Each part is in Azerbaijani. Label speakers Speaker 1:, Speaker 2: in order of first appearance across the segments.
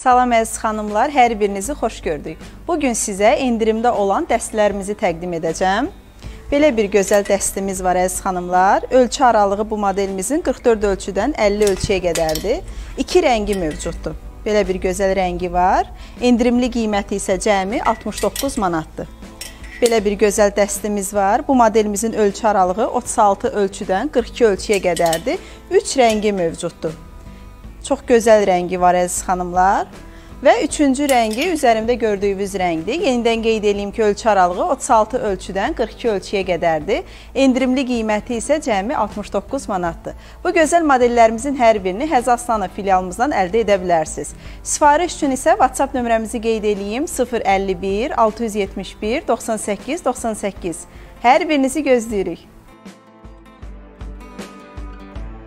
Speaker 1: Salam əziz xanımlar, hər birinizi xoş gördük. Bu gün sizə endirimdə olan dəstlərimizi təqdim edəcəm. Belə bir gözəl dəstimiz var əziz xanımlar. Ölçü aralığı bu modelimizin 44 ölçüdən 50 ölçüyə qədərdir. İki rəngi mövcuddur. Belə bir gözəl rəngi var. Endirimli qiyməti isə cəmi 69 manatdır. Belə bir gözəl dəstimiz var. Bu modelimizin ölçü aralığı 36 ölçüdən 42 ölçüyə qədərdir. 3 rəngi mövcuddur. Çox gözəl rəngi var əziz xanımlar. Və üçüncü rəngi üzərimdə gördüyünüz rəngdir. Yenidən qeyd edeyim ki, ölçü aralığı 36 ölçüdən 42 ölçüyə qədərdir. Endirimli qiyməti isə cəmi 69 manatdır. Bu gözəl modellərimizin hər birini Həzi Aslanov filialımızdan əldə edə bilərsiniz. Sifariş üçün isə WhatsApp nömrəmizi qeyd edeyim 051 671 98 98. Hər birinizi gözləyirik.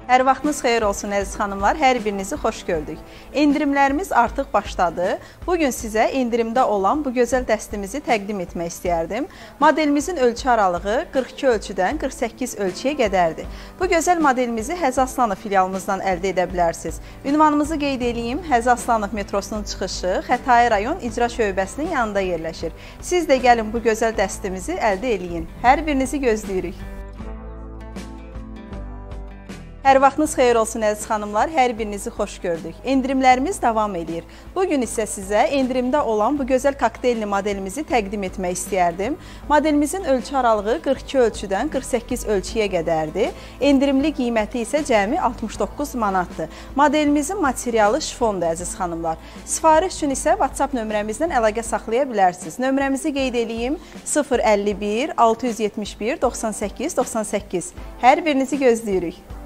Speaker 1: Hər vaxtınız xeyir olsun əziz xanımlar. Hər birinizi xoş gördük. Endirimlərimiz artıq başladı. Bu gün sizə endirimdə olan bu gözəl dəstimizi təqdim etmək istəyərdim. Modelimizin ölçü aralığı 42 ölçüdən 48 ölçüyə qədərdir. Bu gözəl modelimizi Həzi Aslanov filialımızdan əldə edə bilərsiniz. Ünvanımızı qeyd edeyim. Həzi Aslanov metrosunun çıxışı Xətai rayon icra şöbəsinin yanında yerləşir. Siz də gəlin bu gözəl dəstimizi əldə eləyin. Hər birinizi gözləyirik. Hər vaxtınız xeyir olsun əziz xanımlar. Hər birinizi xoş gördük. Endirimlərimiz davam edir. Bu gün isə sizə endirimdə olan bu gözəl kokteylli modelimizi təqdim etmək istəyərdim. Modelimizin ölçü aralığı 42 ölçüdən 48 ölçüyə qədərdir. Endirimli qiyməti isə cəmi 69 manatdır. Modelimizin materialı şifondur əziz xanımlar. Sifariş üçün isə WhatsApp nömrəmizdən əlaqə saxlaya bilərsiniz. Nömrəmizi qeyd edeyim 051 671 98 98. Hər birinizi gözləyirik.